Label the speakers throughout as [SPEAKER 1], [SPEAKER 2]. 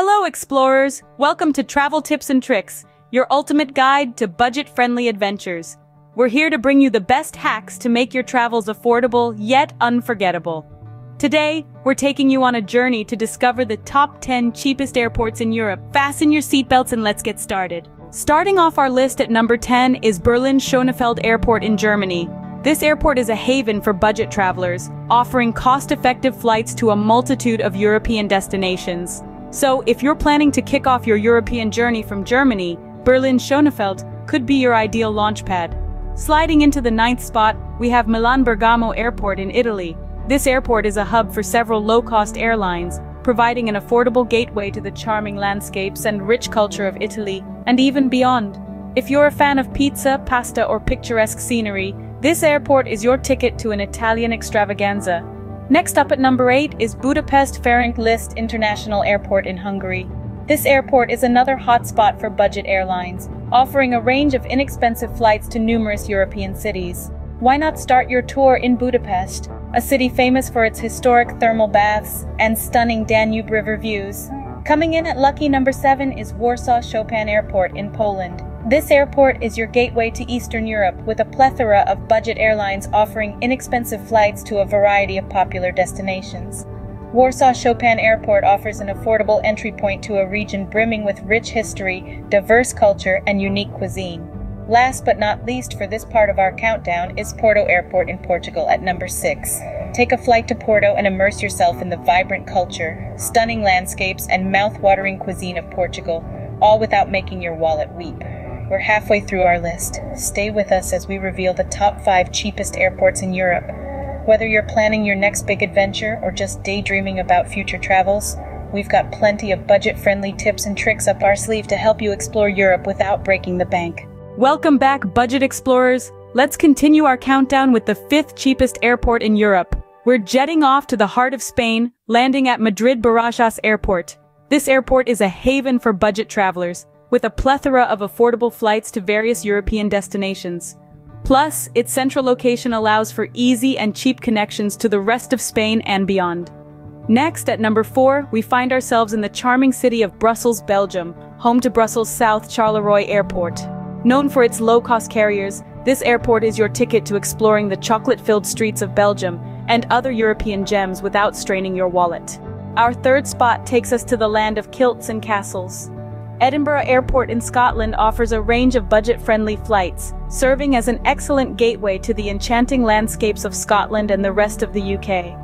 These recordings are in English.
[SPEAKER 1] Hello, explorers! Welcome to Travel Tips and Tricks, your ultimate guide to budget-friendly adventures. We're here to bring you the best hacks to make your travels affordable yet unforgettable. Today, we're taking you on a journey to discover the top 10 cheapest airports in Europe. Fasten your seatbelts and let's get started. Starting off our list at number 10 is Berlin-Schönefeld Airport in Germany. This airport is a haven for budget travelers, offering cost-effective flights to a multitude of European destinations. So, if you're planning to kick off your European journey from Germany, Berlin-Schönefeld could be your ideal launchpad. Sliding into the ninth spot, we have Milan Bergamo Airport in Italy. This airport is a hub for several low-cost airlines, providing an affordable gateway to the charming landscapes and rich culture of Italy, and even beyond. If you're a fan of pizza, pasta or picturesque scenery, this airport is your ticket to an Italian extravaganza. Next up at number 8 is Budapest Ferenc Liszt International Airport in Hungary. This airport is another hotspot for budget airlines, offering a range of inexpensive flights to numerous European cities. Why not start your tour in Budapest, a city famous for its historic thermal baths and stunning Danube River views? Coming in at lucky number 7 is Warsaw Chopin Airport in Poland. This airport is your gateway to Eastern Europe with a plethora of budget airlines offering inexpensive flights to a variety of popular destinations. Warsaw Chopin Airport offers an affordable entry point to a region brimming with rich history, diverse culture, and unique cuisine. Last but not least for this part of our countdown is Porto Airport in Portugal at number 6. Take a flight to Porto and immerse yourself in the vibrant culture, stunning landscapes, and mouth-watering cuisine of Portugal, all without making your wallet weep. We're halfway through our list. Stay with us as we reveal the top five cheapest airports in Europe. Whether you're planning your next big adventure or just daydreaming about future travels, we've got plenty of budget friendly tips and tricks up our sleeve to help you explore Europe without breaking the bank. Welcome back, budget explorers. Let's continue our countdown with the fifth cheapest airport in Europe. We're jetting off to the heart of Spain, landing at Madrid Barajas Airport. This airport is a haven for budget travelers, with a plethora of affordable flights to various European destinations. Plus, its central location allows for easy and cheap connections to the rest of Spain and beyond. Next, at number 4, we find ourselves in the charming city of Brussels, Belgium, home to Brussels South Charleroi Airport. Known for its low-cost carriers, this airport is your ticket to exploring the chocolate-filled streets of Belgium and other European gems without straining your wallet. Our third spot takes us to the land of kilts and castles. Edinburgh Airport in Scotland offers a range of budget-friendly flights, serving as an excellent gateway to the enchanting landscapes of Scotland and the rest of the UK.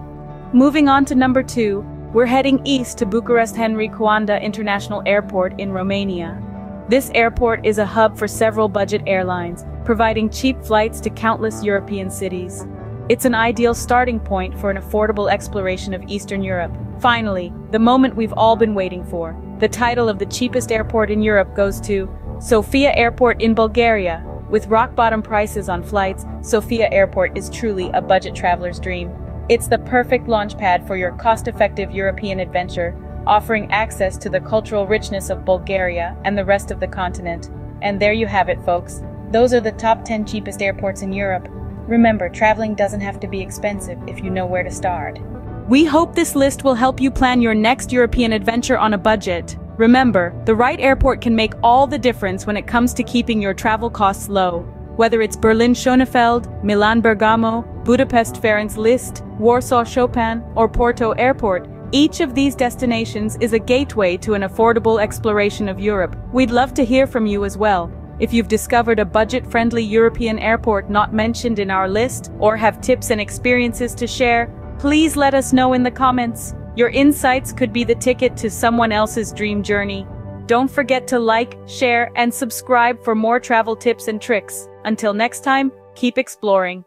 [SPEAKER 1] Moving on to number two, we're heading east to Bucharest Henri Coanda International Airport in Romania. This airport is a hub for several budget airlines, providing cheap flights to countless European cities. It's an ideal starting point for an affordable exploration of Eastern Europe. Finally, the moment we've all been waiting for. The title of the cheapest airport in Europe goes to Sofia Airport in Bulgaria. With rock-bottom prices on flights, Sofia Airport is truly a budget traveler's dream. It's the perfect launchpad for your cost-effective European adventure, offering access to the cultural richness of Bulgaria and the rest of the continent. And there you have it, folks. Those are the top 10 cheapest airports in Europe. Remember, traveling doesn't have to be expensive if you know where to start. We hope this list will help you plan your next European adventure on a budget. Remember, the right airport can make all the difference when it comes to keeping your travel costs low. Whether it's Berlin-Schönefeld, Milan-Bergamo, Budapest Ferenc Liszt, Warsaw Chopin, or Porto Airport, each of these destinations is a gateway to an affordable exploration of Europe. We'd love to hear from you as well. If you've discovered a budget-friendly European airport not mentioned in our list, or have tips and experiences to share, please let us know in the comments. Your insights could be the ticket to someone else's dream journey. Don't forget to like, share, and subscribe for more travel tips and tricks. Until next time, keep exploring.